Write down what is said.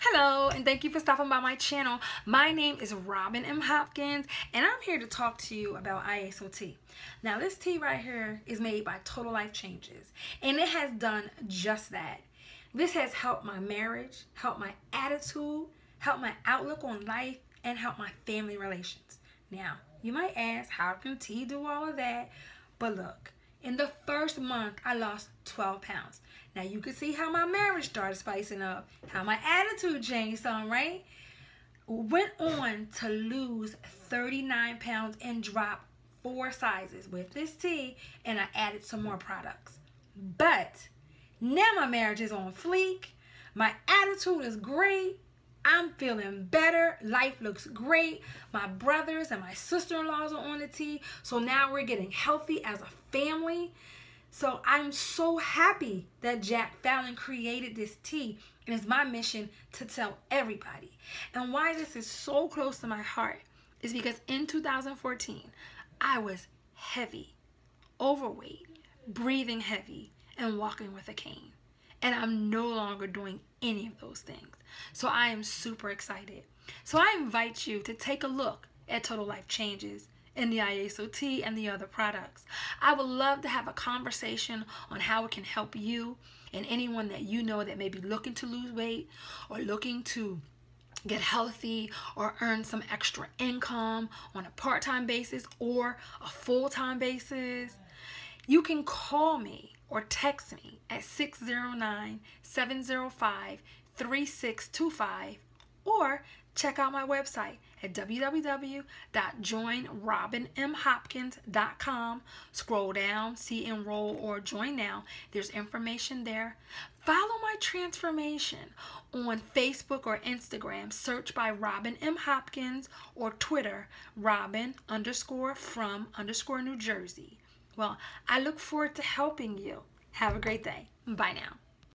Hello, and thank you for stopping by my channel. My name is Robin M. Hopkins, and I'm here to talk to you about IASO. Now, this tea right here is made by Total Life Changes, and it has done just that. This has helped my marriage, helped my attitude, helped my outlook on life, and helped my family relations. Now, you might ask, how can tea do all of that? But look, in the first month, I lost 12 pounds. Now you can see how my marriage started spicing up, how my attitude changed some, right? Went on to lose 39 pounds and drop four sizes with this tea, and I added some more products. But now my marriage is on fleek. My attitude is great. I'm feeling better. Life looks great. My brothers and my sister-in-laws are on the tea. So now we're getting healthy as a family. So I'm so happy that Jack Fallon created this tea. And it's my mission to tell everybody. And why this is so close to my heart is because in 2014, I was heavy, overweight, breathing heavy, and walking with a cane. And I'm no longer doing any of those things. So I am super excited. So I invite you to take a look at Total Life Changes in the IASO Tea and the other products. I would love to have a conversation on how it can help you and anyone that you know that may be looking to lose weight or looking to get healthy or earn some extra income on a part-time basis or a full-time basis. You can call me or text me at 609-705-3625 or check out my website at www.joinrobinmhopkins.com. Scroll down, see enroll or join now. There's information there. Follow my transformation on Facebook or Instagram. Search by Robin M. Hopkins or Twitter, Robin underscore from underscore New Jersey. Well, I look forward to helping you. Have a great day. Bye now.